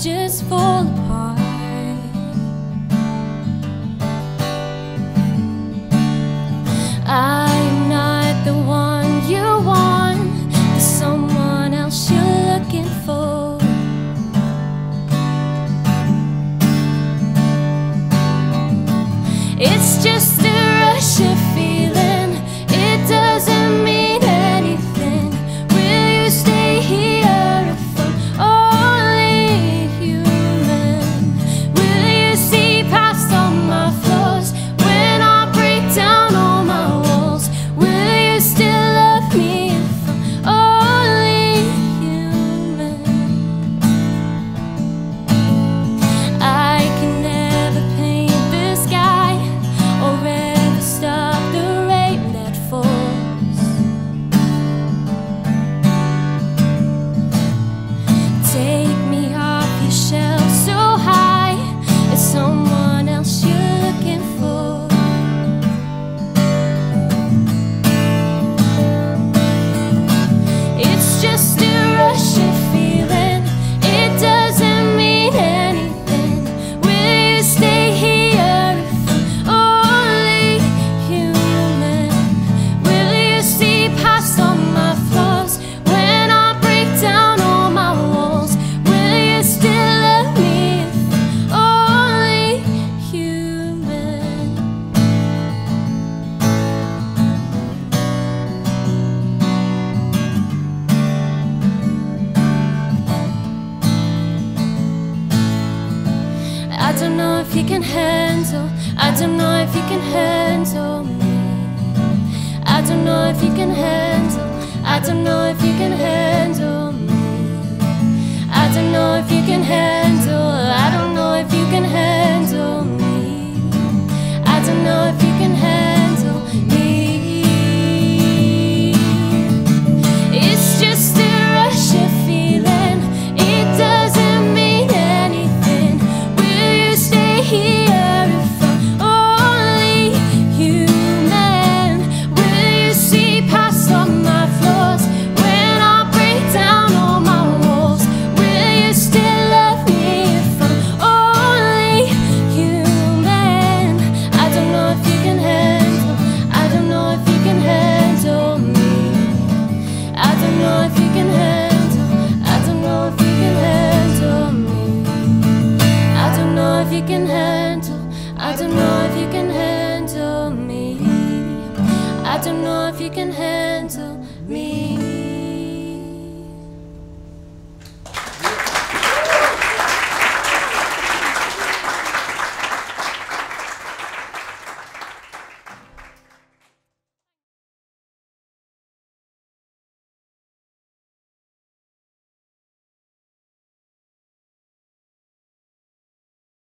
just fall apart. I'm not the one you want, there's someone else you're looking for. It's just if you can handle. I don't know if you can handle me. I don't know if you can handle. I don't know if you can handle. you can handle me.